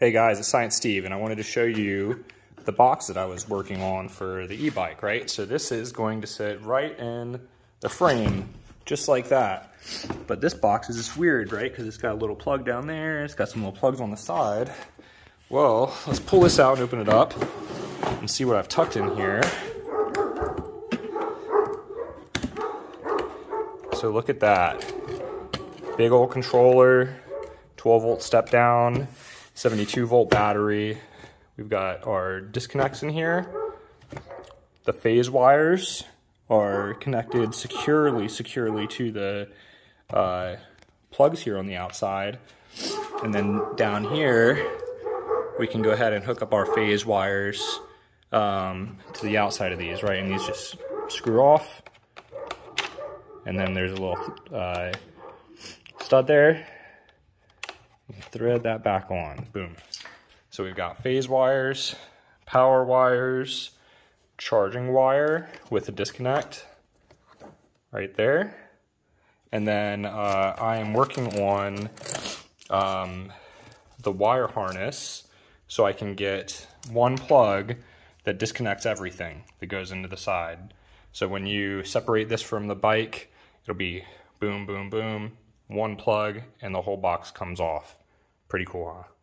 Hey guys, it's Science Steve, and I wanted to show you the box that I was working on for the e-bike, right? So this is going to sit right in the frame, just like that. But this box is just weird, right? Because it's got a little plug down there, it's got some little plugs on the side. Well, let's pull this out and open it up and see what I've tucked in here. So look at that. Big old controller, 12 volt step down, 72 volt battery. We've got our disconnects in here. The phase wires are connected securely, securely to the uh, plugs here on the outside. And then down here, we can go ahead and hook up our phase wires um, to the outside of these, right? And these just screw off. And then there's a little uh, stud there thread that back on, boom. So we've got phase wires, power wires, charging wire with a disconnect right there. And then uh, I am working on um, the wire harness so I can get one plug that disconnects everything that goes into the side. So when you separate this from the bike, it'll be boom, boom, boom, one plug, and the whole box comes off. Pretty cool, huh?